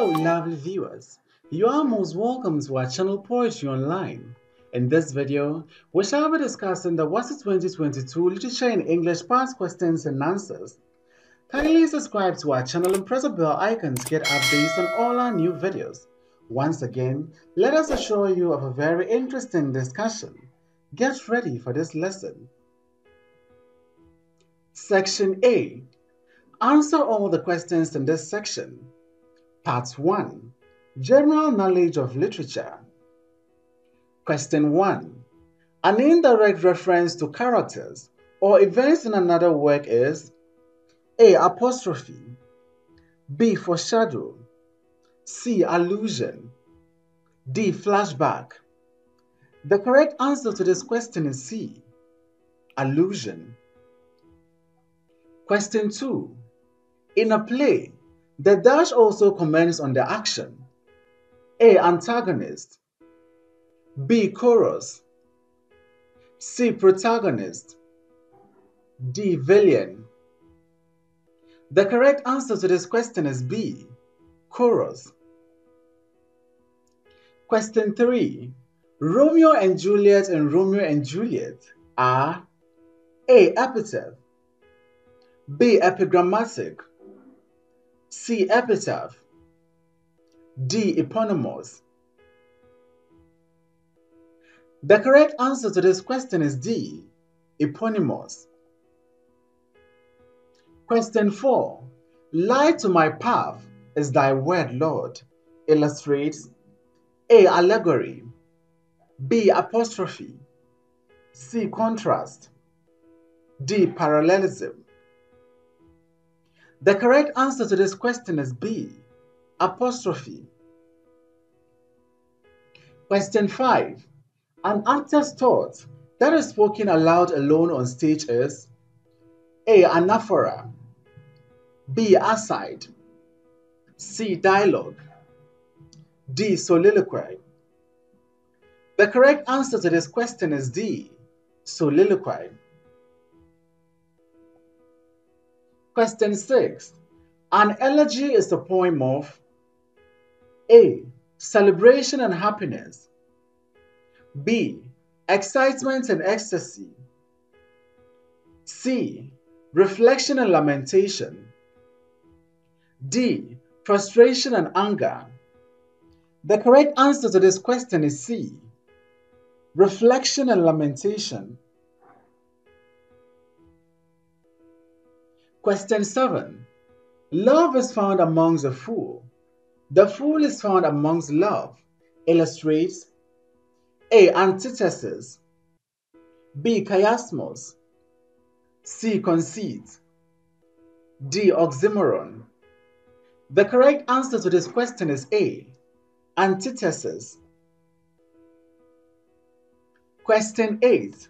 Hello, lovely viewers. You are most welcome to our channel Poetry Online. In this video, we shall be discussing the WASSCE 2022 Literature in English past questions and answers. Kindly subscribe to our channel and press the bell icon to get updates on all our new videos. Once again, let us assure you of a very interesting discussion. Get ready for this lesson. Section A. Answer all the questions in this section. Part 1 General Knowledge of Literature. Question 1 An indirect reference to characters or events in another work is A. Apostrophe B. Foreshadow C. Allusion D. Flashback The correct answer to this question is C. Allusion. Question 2 In a play, the dash also comments on the action. A. Antagonist. B. Chorus. C. Protagonist. D. Villain. The correct answer to this question is B. Chorus. Question 3. Romeo and Juliet and Romeo and Juliet are A. Epitaph B. Epigrammatic C. Epitaph. D. Eponymous. The correct answer to this question is D. Eponymous. Question 4. Light to my path is thy word, Lord. Illustrates A. Allegory. B. Apostrophe. C. Contrast. D. Parallelism. The correct answer to this question is B. Apostrophe. Question 5. An actor's thought that is spoken aloud alone on stage is A. Anaphora B. Aside C. Dialogue D. Soliloquy The correct answer to this question is D. Soliloquy. Question 6. An elegy is a poem of A. Celebration and happiness. B. Excitement and ecstasy. C. Reflection and lamentation. D. Frustration and anger. The correct answer to this question is C. Reflection and lamentation. Question 7. Love is found amongst the fool. The fool is found amongst love. Illustrates A. Antithesis B. Chiasmus C. Conceit D. Oxymoron The correct answer to this question is A. Antithesis. Question 8.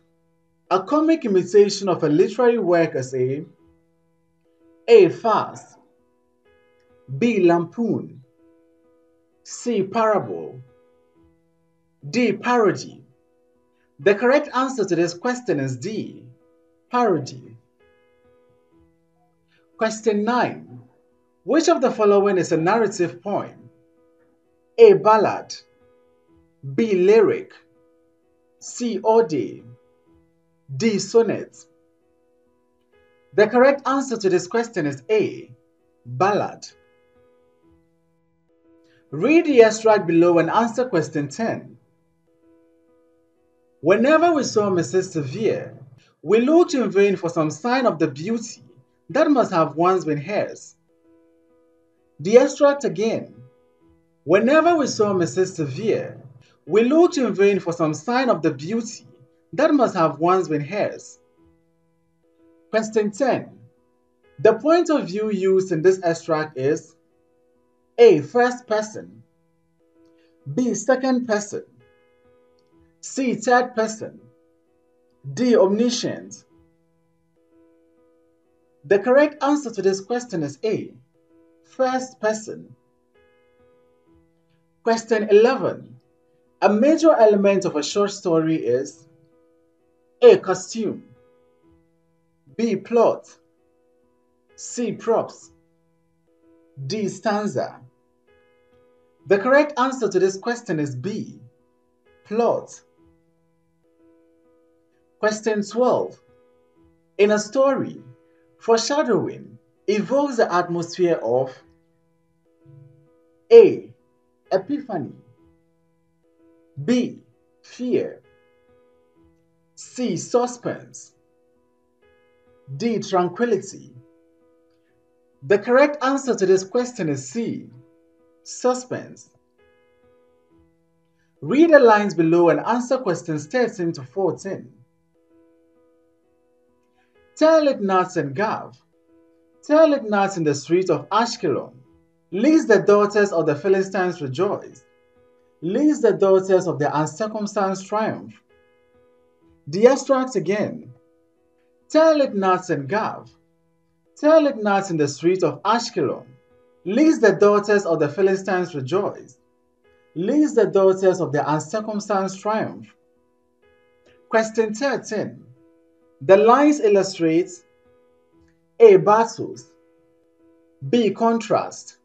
A comic imitation of a literary work is a a. Farce B. Lampoon C. Parable D. Parody The correct answer to this question is D. Parody. Question 9. Which of the following is a narrative poem? A. Ballad B. Lyric C. Ode D. Sonnet the correct answer to this question is A. Ballad. Read the extract below and answer question 10. Whenever we saw Mrs. Sevier, we looked in vain for some sign of the beauty that must have once been hers. The extract again. Whenever we saw Mrs. Sevier, we looked in vain for some sign of the beauty that must have once been hers. Question 10. The point of view used in this extract is A. First person B. Second person C. Third person D. Omniscient The correct answer to this question is A. First person. Question 11. A major element of a short story is A. Costume B. Plot C. Props D. Stanza The correct answer to this question is B. Plot. Question 12. In a story, foreshadowing evokes the atmosphere of A. Epiphany B. Fear C. Suspense D. Tranquility The correct answer to this question is C. Suspense Read the lines below and answer questions 13 to 14. Tell it nuts and Gath. Tell it nuts in the streets of Ashkelon. Lest the daughters of the Philistines rejoice. Lest the daughters of the uncircumcised triumph. The extract again. Tell it not in Gath. Tell it not in the streets of Ashkelon. Lest the daughters of the Philistines rejoice. Lest the daughters of the uncircumcised triumph. Question 13. The lines illustrate A. Battles B. Contrast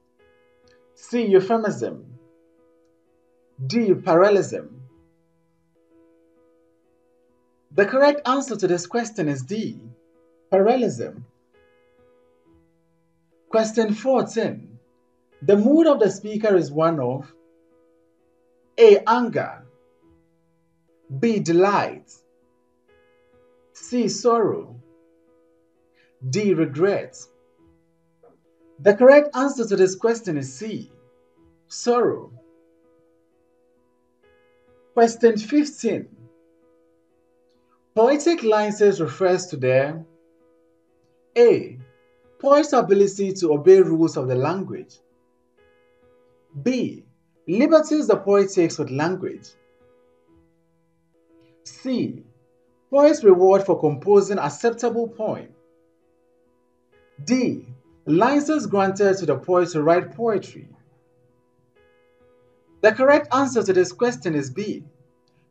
C. Euphemism D. Parallelism The correct answer to this question is D. Parallelism Question 14. The mood of the speaker is one of A. Anger B. Delight C. Sorrow. D. Regret. The correct answer to this question is C. Sorrow. Question 15. Poetic license refers to the A. Poet's ability to obey rules of the language. B. Liberties the poet takes with language. C. Poet's reward for composing acceptable poem. D. License granted to the poet to write poetry. The correct answer to this question is B.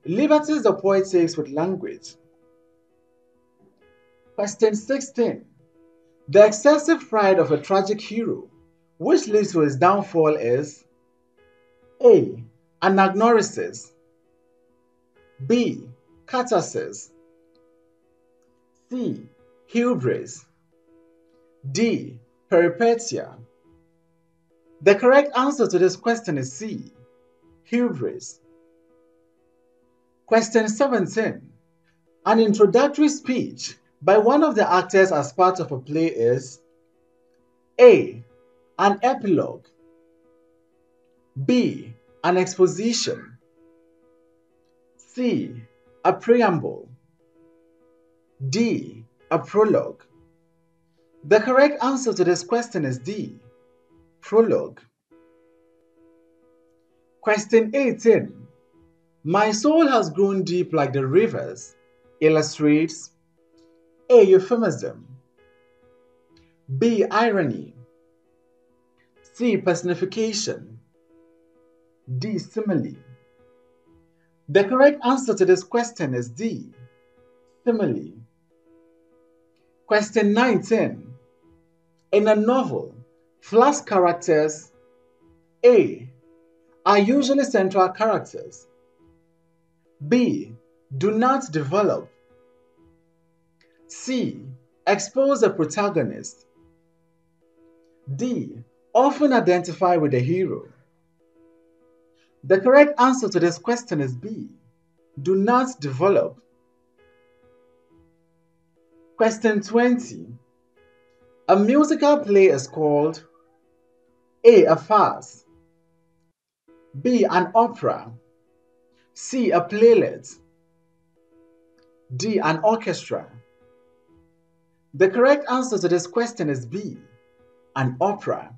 Liberties the poet takes with language. Question 16. The excessive pride of a tragic hero, which leads to his downfall, is A. Anagnorisis B. Catharsis C. Hubris. D. Peripetia. The correct answer to this question is C. Hubris. Question 17. An introductory speech by one of the actors as part of a play is A. An epilogue. B. An exposition. C. A preamble. D. A prologue. The correct answer to this question is D. Prologue. Question 18. My soul has grown deep like the rivers illustrates A. Euphemism B. Irony C. Personification D. Simile The correct answer to this question is D. Simile. Question 19. In a novel, flash characters A are usually central characters. B do not develop. C expose the protagonist. D often identify with the hero. The correct answer to this question is B do not develop. Question 20. A musical play is called A. A farce B. An opera C. A playlet D. An orchestra The correct answer to this question is B. An opera.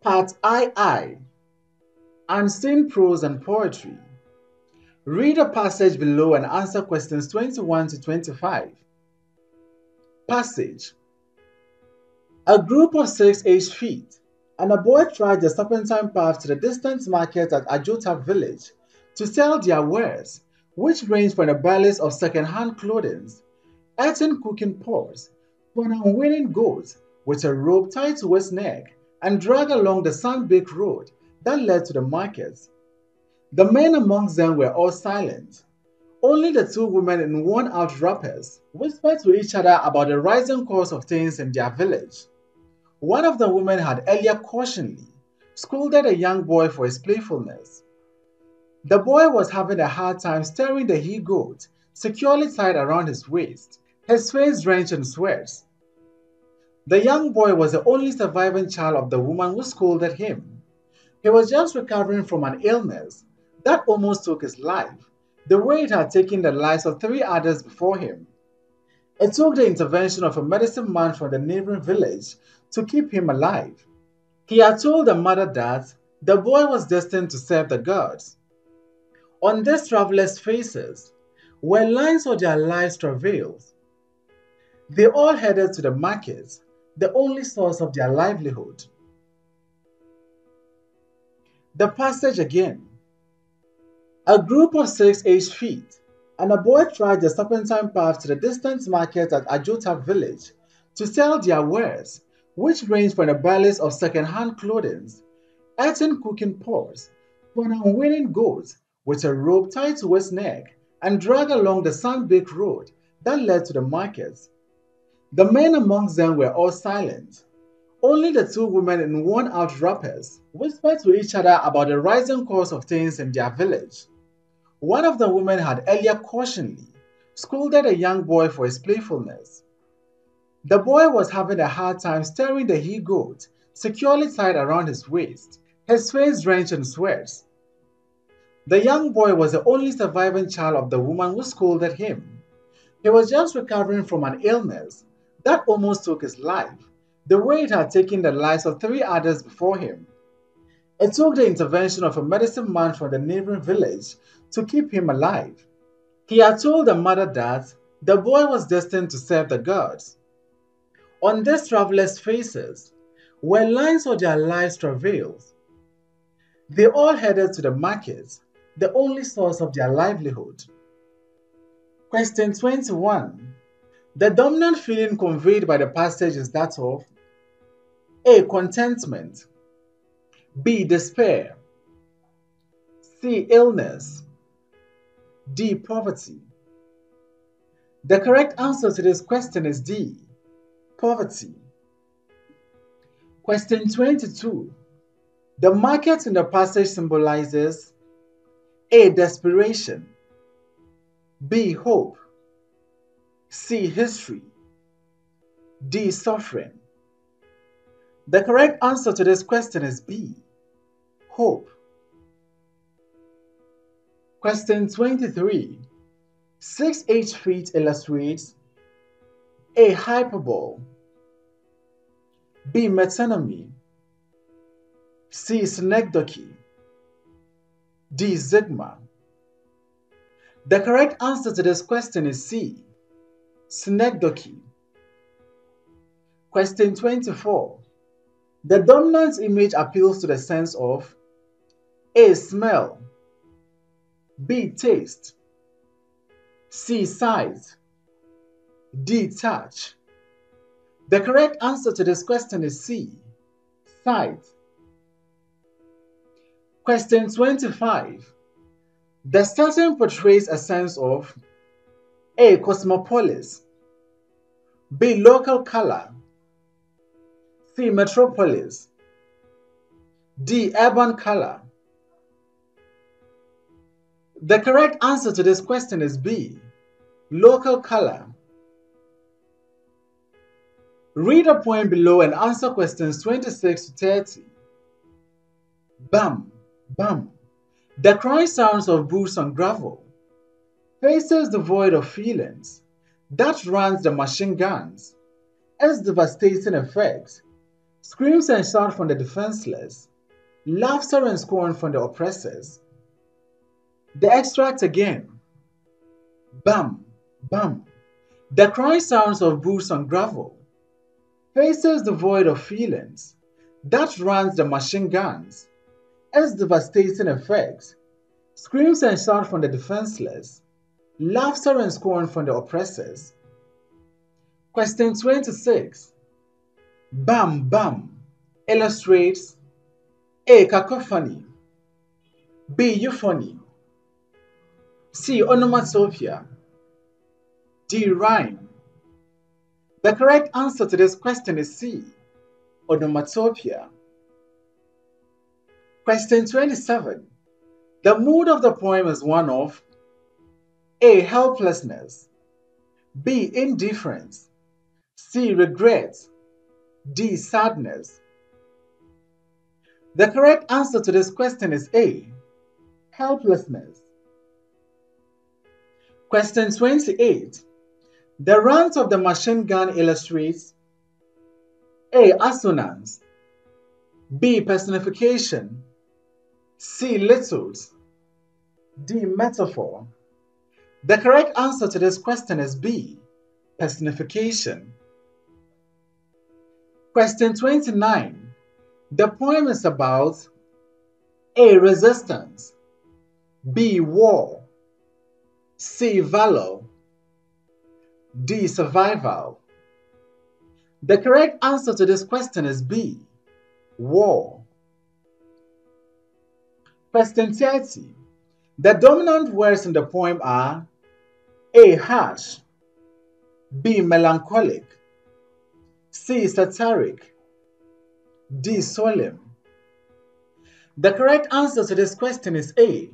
Part II Unseen Prose and Poetry Read a passage below and answer questions 21 to 25. Passage A group of six aged feet and a boy tried the serpentine path to the distant market at Ajota village to sell their wares, which ranged from a balance of second-hand clothing, earthen cooking pots, to an unwilling goat with a rope tied to its neck and dragged along the sand-baked road that led to the markets. The men amongst them were all silent. Only the two women in worn-out wrappers whispered to each other about the rising cost of things in their village. One of the women had earlier cautionally scolded a young boy for his playfulness. The boy was having a hard time steering the he goat securely tied around his waist, his face drenched in sweat. The young boy was the only surviving child of the woman who scolded him. He was just recovering from an illness that almost took his life, the way it had taken the lives of three others before him. It took the intervention of a medicine man from the neighboring village to keep him alive. He had told the mother that the boy was destined to serve the gods. On these travelers' faces were lines of their lives' travails. They all headed to the markets, the only source of their livelihood. The passage again. A group of six aged feet and a boy tried the serpentine path to the distant market at Ajota village to sell their wares, which ranged from the barrels of second-hand clothing, earthen cooking pots, to an unwilling goat with a rope tied to its neck and dragged along the sand-baked road that led to the markets. The men amongst them were all silent. Only the two women in worn-out wrappers whispered to each other about the rising course of things in their village. One of the women had earlier cautionally scolded a young boy for his playfulness. The boy was having a hard time steering the he goat securely tied around his waist, his face drenched in sweat. The young boy was the only surviving child of the woman who scolded him. He was just recovering from an illness that almost took his life, the way it had taken the lives of three others before him. It took the intervention of a medicine man from the neighboring village to keep him alive. He had told the mother that the boy was destined to serve the gods. On these travelers' faces were lines of their lives' travails. They all headed to the markets, the only source of their livelihood. Question 21. The dominant feeling conveyed by the passage is that of A. Contentment B. Despair C. Illness D. Poverty. The correct answer to this question is D. Poverty. Question 22. The market in the passage symbolizes A. Desperation B. Hope C. History D. Suffering The correct answer to this question is B. Hope. Question 23. 6 H feet illustrates A. Hyperbole B. Metonymy C. Synecdoche D. Zeugma The correct answer to this question is C. Synecdoche Question 24. The dominant image appeals to the sense of A. Smell B. Taste. C. Sight. D. Touch. The correct answer to this question is C. Sight. Question 25. The setting portrays a sense of A. Cosmopolis B. Local color C. Metropolis D. Urban color the correct answer to this question is B. Local color. Read a poem below and answer questions 26 to 30. Bam, bam. The crying sounds of boots on gravel. Faces devoid of feelings. That runs the machine guns. Its devastating effects. Screams and shouts from the defenseless. Laughter and scorn from the oppressors. The extract again. Bam, bam. The crying sounds of boots on gravel. Faces devoid of feelings. That runs the machine guns. Its devastating effects. Screams and shouts from the defenseless. Laughter and scorn from the oppressors. Question 26. Bam, bam. illustrates A. Cacophony B. Euphony C. Onomatopoeia D. Rhyme The correct answer to this question is C. Onomatopoeia Question 27 The mood of the poem is one of A. Helplessness B. Indifference C. Regret D. Sadness The correct answer to this question is A. Helplessness Question 28 The rant of the machine gun illustrates A. Assonance B. Personification C. Litotes D. Metaphor the correct answer to this question is B. Personification. Question 29. The poem is about A. Resistance B. War C. Valor D. Survival The correct answer to this question is B. War. Question 30. The dominant words in the poem are a. Harsh. B. Melancholic. C. Satiric. D. Solemn. The correct answer to this question is A.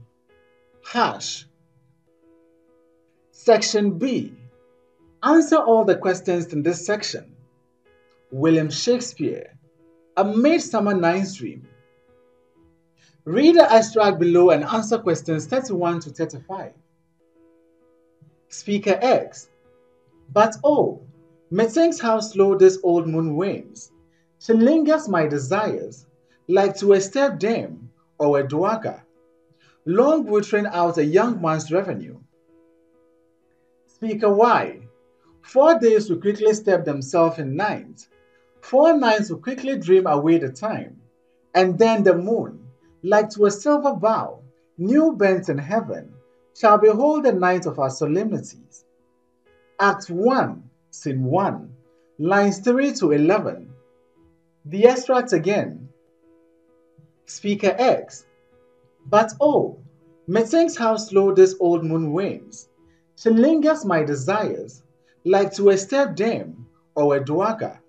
Harsh. Section B. Answer all the questions in this section. William Shakespeare, A Midsummer Night's Dream. Read the extract below and answer questions 31 to 35. Speaker X. But oh, methinks how slow this old moon wanes. She lingers my desires, like to a step dame or a dowager, long watering out a young man's revenue. Speaker Y. Four days will quickly step themselves in night. Four nights will quickly dream away the time. And then the moon, like to a silver bow, new bent in heaven, shall behold the night of our solemnities. Act 1, Scene 1, lines 3 to 11. The extract again. Speaker X. But oh, methinks how slow this old moon wanes. She lingers my desires, like to a step dame or a dowager,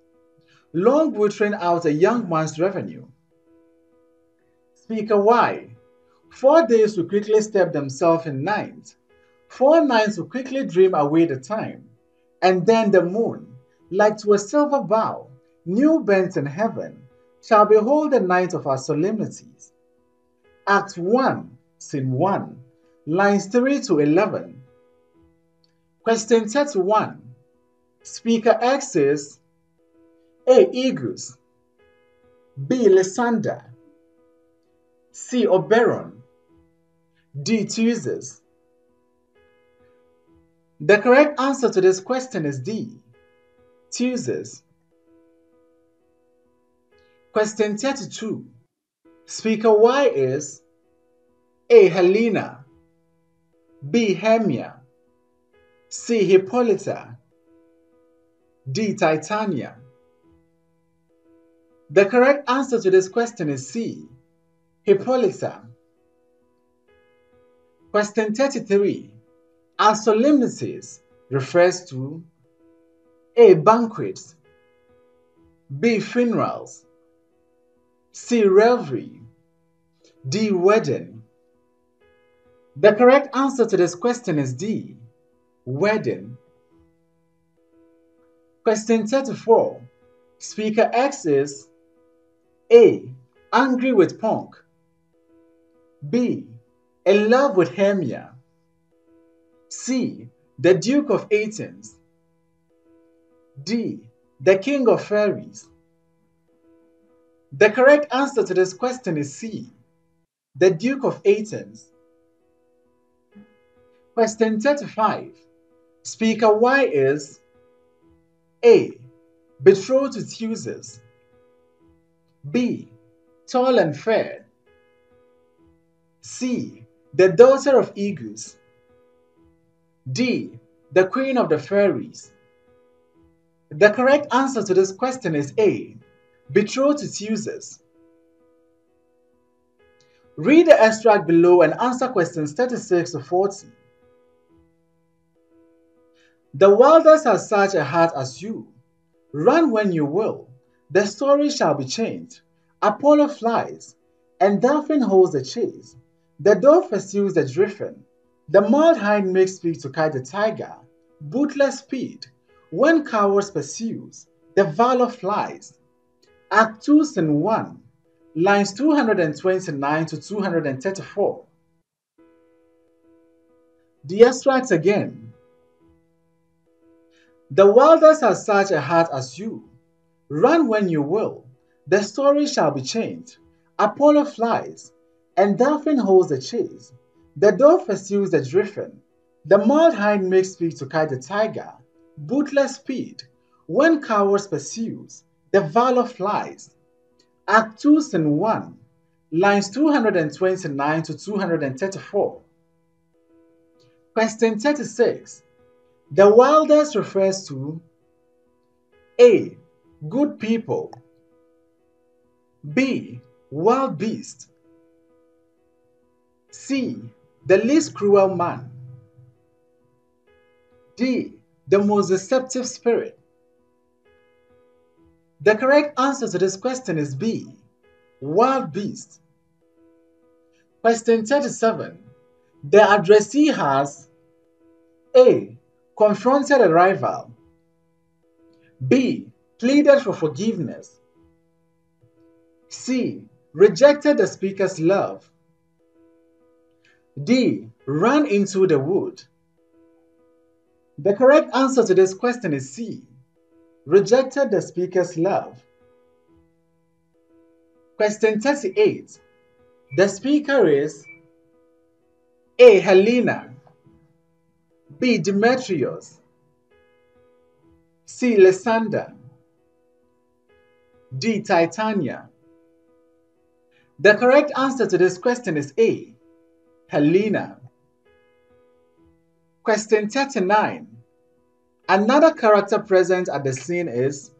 long watering out a young man's revenue. Speaker Y. Four days will quickly step themselves in night. Four nights will quickly dream away the time. And then the moon, like to a silver bow, new bent in heaven, shall behold the night of our solemnities. Act 1, Scene 1, lines 3 to 11. Question 31. Speaker X says, A. Egeus. B. Lysander. C. Oberon. D. Theseus. The correct answer to this question is D. Theseus. Question 32. Speaker Y is A. Helena B. Hermia C. Hippolyta D. Titania The correct answer to this question is C. Hippolyta. Question 33. Our solemnities refers to A. Banquets B. Funerals C. Revelry D. Wedding The correct answer to this question is D. Wedding Question 34. Speaker X is A. Angry with Puck B in love with Hermia. C. The Duke of Athens. D. The King of Fairies. The correct answer to this question is C. The Duke of Athens. Question 35. Speaker Y is A. Betrothed to Theseus. B. Tall and fair. C the daughter of Egeus. D. The queen of the fairies. The correct answer to this question is A. betrothed to Theseus. Read the extract below and answer questions 36 to 40. The wildest has such a heart as you. Run when you will. The story shall be changed. Apollo flies, and Delphin holds the chase. The dove pursues the griffin. The mild hind makes speed to kite the tiger. Bootless speed. When cowards pursues, the valor flies. Act 2, Scene 1, lines 229 to 234. The extract again. The wildest has such a heart as you. Run when you will. The story shall be changed. Apollo flies, and dolphin holds the chase. The dove pursues the griffin. The mild hind makes speed to kite the tiger. Bootless speed. When cowards pursues, the valor flies. Act 2, Scene 1, lines 229 to 234. Question 36. The wildest refers to A. Good people. B. Wild beast. C. The least cruel man. D. The most deceptive spirit. The correct answer to this question is B. Wild beast. Question 37. The addressee has A. Confronted a rival. B. Pleaded for forgiveness. C. Rejected the speaker's love. D. Ran into the wood. The correct answer to this question is C. Rejected the speaker's love. Question 38. The speaker is A. Helena B. Demetrius C. Lysander D. Titania The correct answer to this question is A. Helena. Question 39. Another character present at the scene is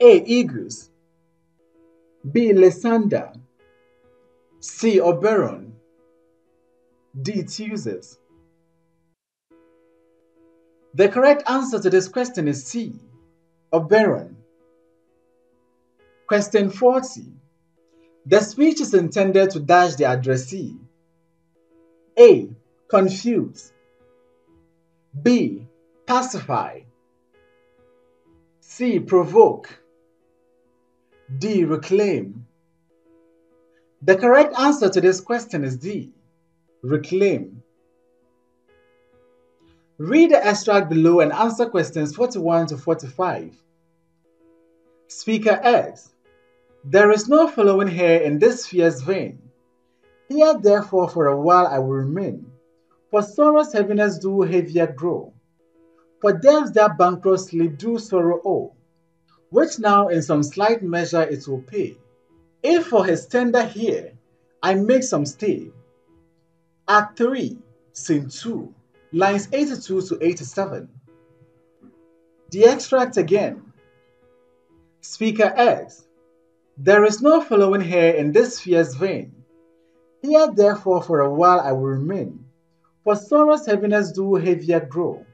A. Egeus B. Lysander C. Oberon D. Theseus The correct answer to this question is C. Oberon. Question 40. The speech is intended to dash the addressee a. Confuse. B. Pacify. C. Provoke. D. Reclaim. The correct answer to this question is D. Reclaim. Read the extract below and answer questions 41 to 45. Speaker X. There is no following here in this fierce vein. Here therefore for a while I will remain, for sorrow's heaviness do heavier grow. For debts that bankrupt sleep do sorrow owe, which now in some slight measure it will pay. If for his tender here I make some stay. Act 3, Scene 2, lines 82 to 87. The extract again. Speaker X. There is no following here in this fierce vein here therefore for a while I will remain, for sorrow's heaviness do heavier grow.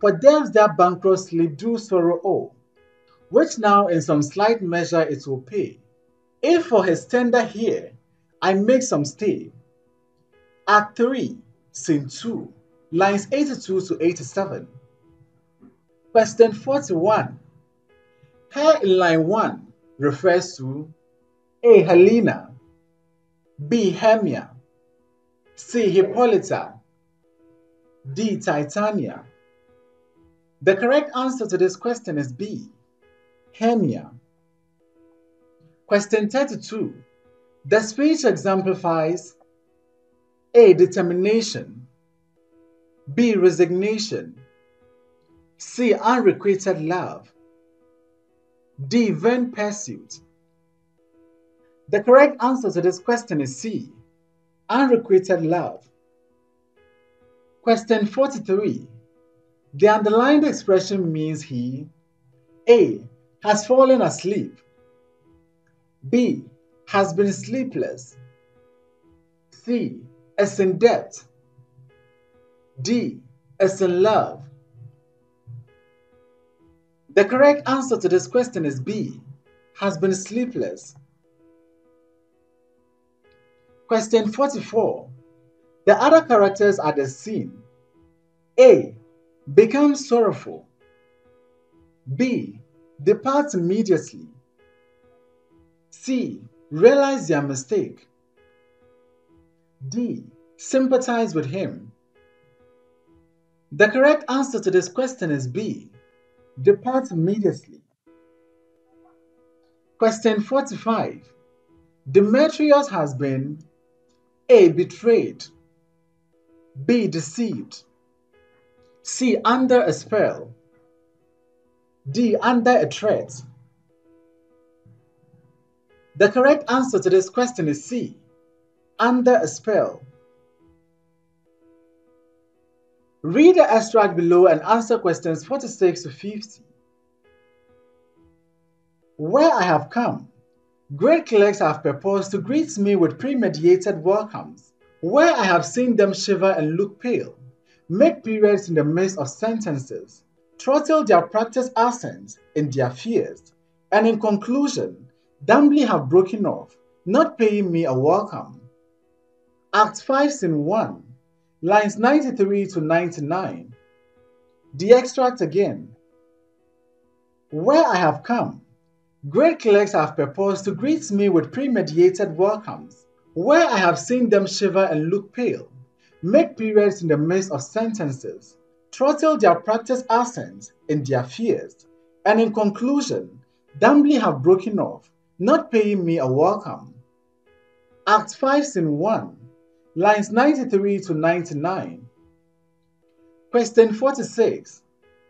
For debts that bankrupt sleep do sorrow owe, which now in some slight measure it will pay. If for his tender here I make some stay. Act 3, Scene 2, lines 82 to 87. Question 41. Here in line 1 refers to A. Helena, B. Hermia C. Hippolyta D. Titania The correct answer to this question is B. Hermia. Question 32. The speech exemplifies A. Determination B. Resignation C. Unrequited love D. Vain pursuit the correct answer to this question is C. Unrequited love. Question 43. The underlined expression means he A. has fallen asleep. B. Has been sleepless. C. Is in debt. D. Is in love. The correct answer to this question is B. Has been sleepless. Question 44. The other characters at the scene. A. Become sorrowful. B. Depart immediately. C. Realize their mistake. D. Sympathize with him. The correct answer to this question is B. Depart immediately. Question 45. Demetrius has been A. Betrayed. B. Deceived. C. Under a spell. D. Under a threat. The correct answer to this question is C. Under a spell. Read the extract below and answer questions 46 to 50. Where I have come, great clerks have purposed to greet me with premeditated welcomes. Where I have seen them shiver and look pale, make periods in the midst of sentences, throttle their practiced accents in their fears, and in conclusion, dumbly have broken off, not paying me a welcome. Act 5, Scene 1, lines 93 to 99. The extract again. Where I have come, great clerks have purposed to greet me with premeditated welcomes. Where I have seen them shiver and look pale, make periods in the midst of sentences, throttle their practiced accents in their fears, and in conclusion, dumbly have broken off, not paying me a welcome. Act 5, Scene 1, lines 93 to 99. Question 46.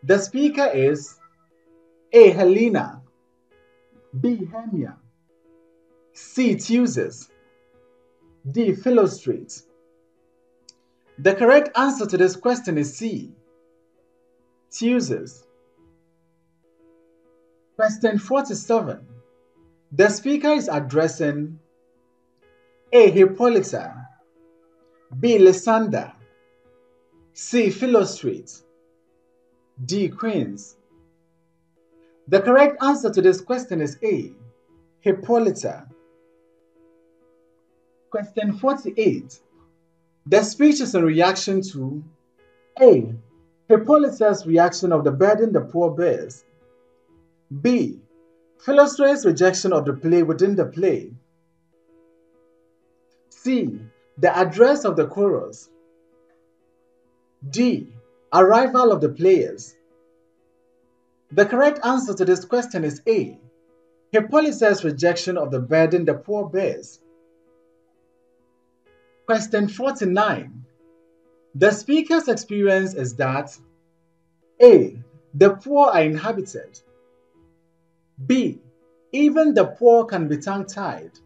The speaker is A. Helena, B. Hermia, C. Theseus, D. Philostrate. The correct answer to this question is C. Theseus. Question 47. The speaker is addressing A. Hippolyta, B. Lysander, C. Philostrate, D. Queens. The correct answer to this question is A. Hippolyta. Question 48. The speech is a reaction to A. Hippolyta's reaction of the burden the poor bears. B. Philostrate's rejection of the play within the play. C. The address of the chorus. D. Arrival of the players. The correct answer to this question is A. Hippolyta's rejection of the burden the poor bears. Question 49. The speaker's experience is that A. The poor are inhabited. B. Even the poor can be tongue tied.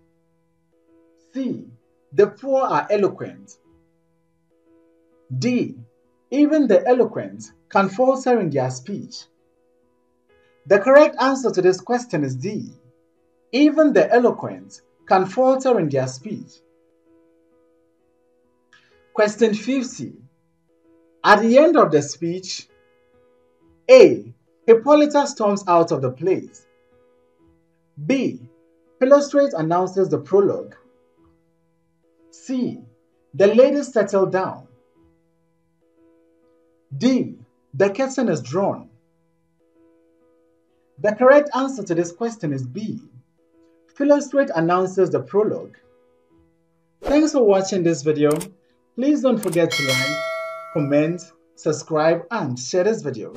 C. The poor are eloquent. D. Even the eloquent can falter in their speech. The correct answer to this question is D. Even the eloquent can falter in their speech. Question 50. At the end of the speech, A. Hippolyta storms out of the place. B. Philostrate announces the prologue. C. The ladies settle down. D. The curtain is drawn. The correct answer to this question is B. Philostrate announces the prologue. Thanks for watching this video. Please don't forget to like, comment, subscribe and share this video.